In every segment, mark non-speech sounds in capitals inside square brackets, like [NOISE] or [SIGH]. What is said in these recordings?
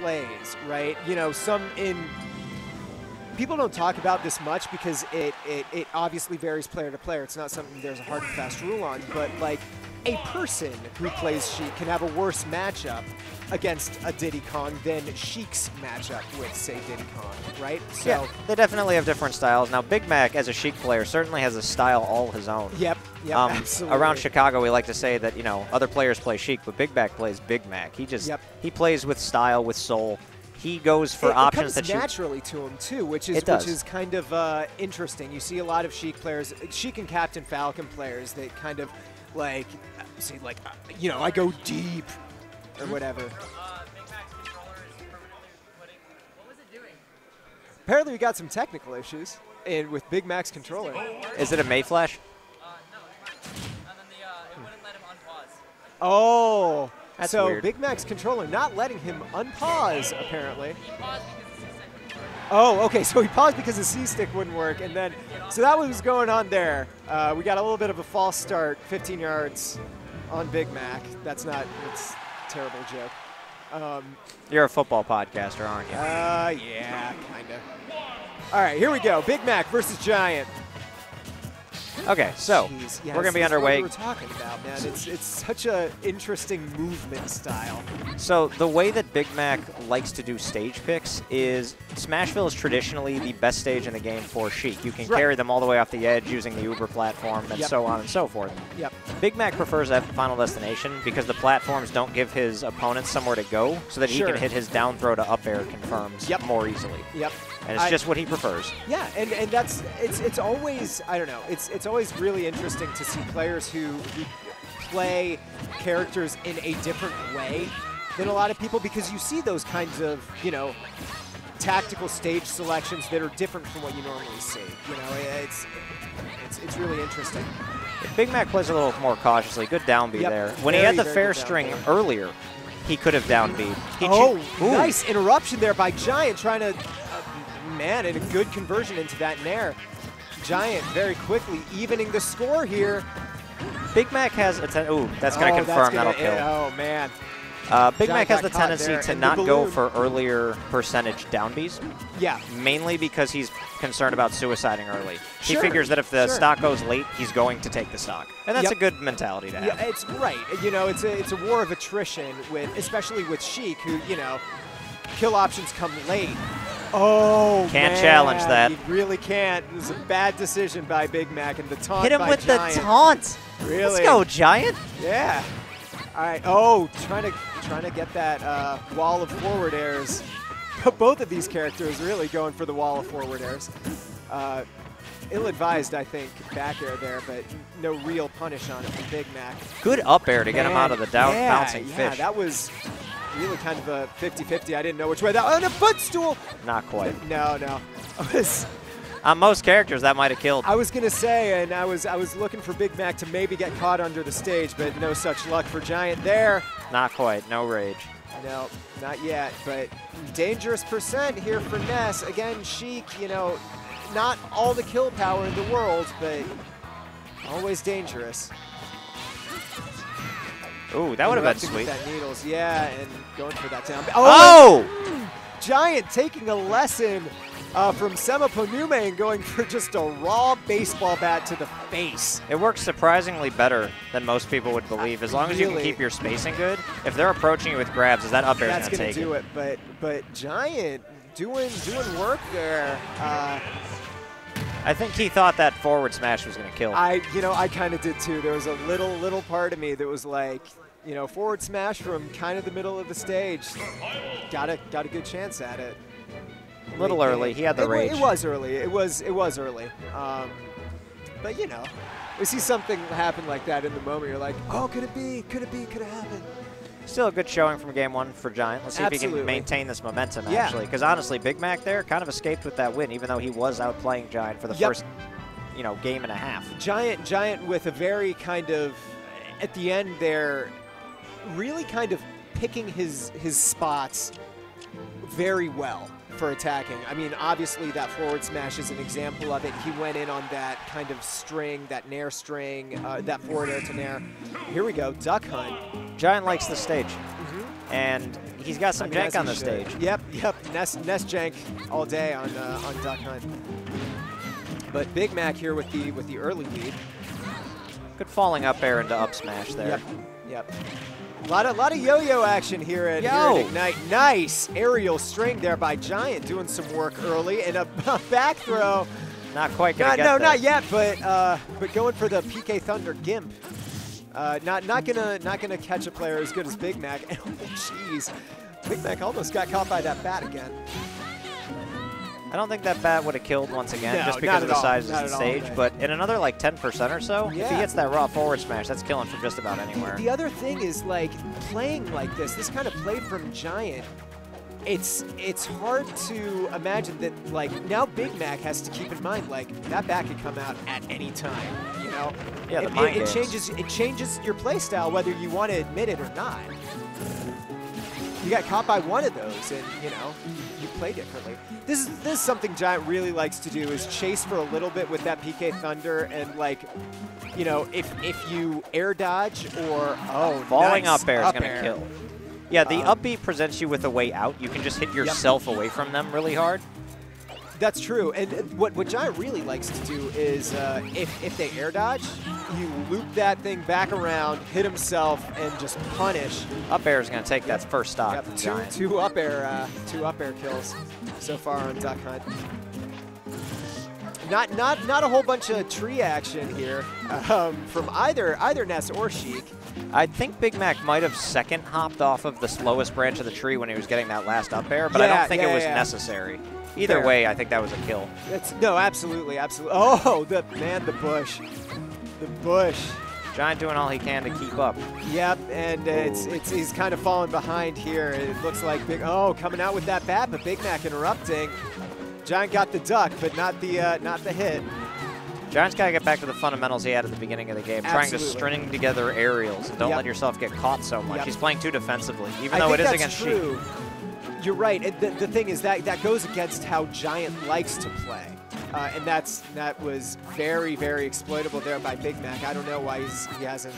plays, right? You know, some in people don't talk about this much because it, it, it obviously varies player to player. It's not something there's a hard and fast rule on, but like a person who plays Sheik can have a worse matchup against a Diddy Kong than Sheik's matchup with, say, Diddy Kong, right? So yeah, they definitely have different styles. Now, Big Mak, as a Sheik player, certainly has a style all his own. Yep, yep, um. Around Chicago, we like to say that, you know, other players play Sheik, but Big Mak plays Big Mak. He just, yep. he plays with style, with soul he goes for it, options it that naturally to him too, which is which is kind of uh, interesting. You see a lot of Sheik players, Sheik and Captain Falcon players that kind of like say like uh, you know I go deep or whatever. Apparently we got some technical issues in with Big Mak's controller. Is it a Mayflash? Oh, That's so weird. Big Mak's controller not letting him unpause apparently. Oh, okay. [LAUGHS] So he paused because the C stick wouldn't work, and then so that was going on there. Uh, we got a little bit of a false start, 15 yards on Big Mak. That's not. It's a terrible joke. Um, You're a football podcaster, aren't you? Uh, yeah, kinda. All right, here we go. Big Mak versus Giant. Okay, so Jeez, yeah, we're gonna be underway. we were talking about, man. It's it's such a interesting movement style. So the way that Big Mak likes to do stage picks is Smashville is traditionally the best stage in the game for Sheik. You can Right. carry them all the way off the edge using the Uber platform and Yep. so on and so forth. Yep. Big Mak prefers that final destination because the platforms don't give his opponents somewhere to go so that he can hit his down throw to up air confirms Yep. more easily. Yep. And it's I- just what he prefers. Yeah, and, and that's it's it's always I don't know it's it's always really interesting to see players who, who play characters in a different way than a lot of people because you see those kinds of you know tactical stage selections that are different from what you normally see. You know, it's it's it's really interesting. Big Mak plays a little more cautiously. Good down B Yep. there. When he had the fair string earlier, he could have down B. Oh, nice interruption there by Giant, trying to, uh, man, and a good conversion into that nair. Giant very quickly evening the score here. Big Mak has a ten- ooh, that's going to oh, confirm that's that'll gonna, kill. Oh man, Uh, Big Giant Mac has the tendency to not go for earlier percentage down Bs, yeah, mainly because he's concerned about suiciding early. He figures that if the sure. stock goes late, he's going to take the stock. And that's Yep. a good mentality to have. yeah, it's right. You know, it's a it's a war of attrition with, especially with Sheik, who you know, kill options come late. Oh, Can't man, challenge that. You really can't. It was a bad decision by Big Mak and the taunt Hit him with Giant. the taunt. Really? Let's go, Giant. Yeah. All right. Oh, trying to trying to get that uh, wall of forward airs. [LAUGHS] Both of these characters really going for the wall of forward airs. Uh, ill-advised, I think, back air there, but no real punish on it from Big Mak. Good up air to get him out of the down yeah, bouncing yeah, fish. that was really kind of a 50-50. I didn't know which way that. And a footstool. Not quite. [LAUGHS] No, no. I was On most characters, that might have killed. I was gonna say, and I was I was looking for Big Mak to maybe get caught under the stage, but no such luck for Giant there. Not quite. No rage. No, not yet, but dangerous percent here for Ness. Again, Sheik, you know, not all the kill power in the world, but always dangerous. Ooh, that would have been sweet. That needles, yeah, and going for that down. Oh! and Giant taking a lesson uh, from Sema Ponume and going for just a raw baseball bat to the face. It works surprisingly better than most people would believe. As long as you can keep your spacing good, if they're approaching you with grabs, is that up air That's going to gonna do it? it. But but Giant doing doing work there. Uh, I think he thought that forward smash was going to kill. him. I, you know, I kind of did too. There was a little, little part of me that was like, you know, forward smash from kind of the middle of the stage. Got a, got a good chance at it. A little early. He had the it, rage. It was early. It was, it was early. Um, but you know, we see something happen like that in the moment. You're like, oh, could it be? Could it be? Could it happen? Still a good showing from game one for Giant. Let's see if he can maintain this momentum, Yeah. actually. Because honestly, Big Mak there kind of escaped with that win, even though he was outplaying Giant for the Yep. first, you know, game and a half. Giant, Giant with a very kind of, at the end there, really kind of picking his his spots very well for attacking. I mean, obviously that forward smash is an example of it. He went in on that kind of string, that nair string, uh, that forward air to nair. Here we go, duck hunt. Giant likes the stage. Mm-hmm. And he's got some I mean, jank on the should. stage. Yep, yep. Ness, Ness jank all day on uh, on Duck Hunt. But Big Mak here with the with the early lead. Good falling up air into up smash there. Yep, yep. A lot of lot of yo-yo action here at, here Yo. at Ignite. Nice aerial string there by Giant, doing some work early and a [LAUGHS] back throw. Not quite gonna Not, get no, there. not yet, but uh, but going for the PK Thunder Gimp. Uh, not not gonna not gonna catch a player as good as Big Mak. And [LAUGHS] oh jeez, Big Mak almost got caught by that bat again. I don't think that bat would have killed once again, No, just because of the all. size Not of the all, stage. But in another like 10% or so, if he gets that raw forward smash, that's killing from just about anywhere. The other thing is like playing like this, this kind of play from Giant. It's it's hard to imagine that like now Big Mak has to keep in mind like that bat could come out at any time, know. Yeah, the it, it, it changes it changes your play style whether you want to admit it or not. You got caught by one of those, and you know you play differently. This is this is something Giant really likes to do is chase for a little bit with that PK Thunder and like, you know, if if you air dodge or oh Falling nice up air is going to air. kill. Yeah, the Um, up B presents you with a way out. You can just hit yourself away from them really hard. That's true. And what, what Giant really likes to do is uh, if, if they air dodge, you loop that thing back around, hit himself, and just punish. Up air is going to take that first stock Yep, two, Giant. two up air uh, two up air kills so far on Duck Hunt. Not not not a whole bunch of tree action here um, from either either Ness or Sheik. I think Big Mak might have second hopped off of the slowest branch of the tree when he was getting that last up air, but I don't think yeah, it was yeah. necessary. Either Fair. way, I think that was a kill. That's no, absolutely, absolutely. Oh, the man, the bush, the bush. Giant doing all he can to keep up. Yep, and uh, it's it's he's kind of falling behind here. It looks like Big Oh coming out with that bat, but Big Mak interrupting. Giant got the duck, but not the uh, not the hit. Giant's got to get back to the fundamentals he had at the beginning of the game, trying to string together aerials and don't Yep. let yourself get caught so much. Yep. He's playing too defensively, even I though it is against Sheik. You're right. The, the thing is that that goes against how Giant likes to play, uh, and that's that was very very exploitable there by Big Mak. I don't know why he's, he hasn't.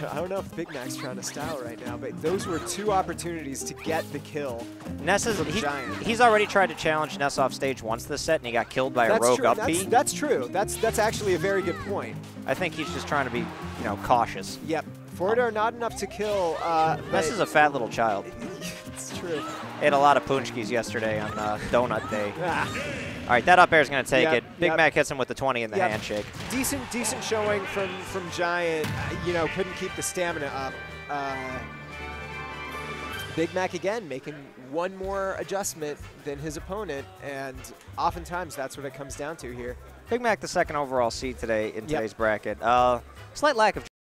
I don't- know if Big Mak's trying to style right now, but those were two opportunities to get the kill. Ness is, from he, Giant. he's already tried to challenge Ness off stage once this set, and he got killed by a rogue true. up That's, that's true. That's that's actually a very good point. I think he's just trying to be, you know, cautious. Yep. Forward air not enough to kill. Uh, Ness is a fat little child. [LAUGHS] it's true. Ate a lot of punchkis yesterday on uh, Donut Day. [LAUGHS] Ah, All right, that up air is going to take Yep, it. Big yep. Mac hits him with the 20 in the Yep. handshake. decent, decent showing from from Giant. You know, couldn't keep the stamina up. Uh, Big Mak again making one more adjustment than his opponent, and oftentimes that's what it comes down to here. Big Mak, the second overall seed today in today's bracket. Uh, slight lack of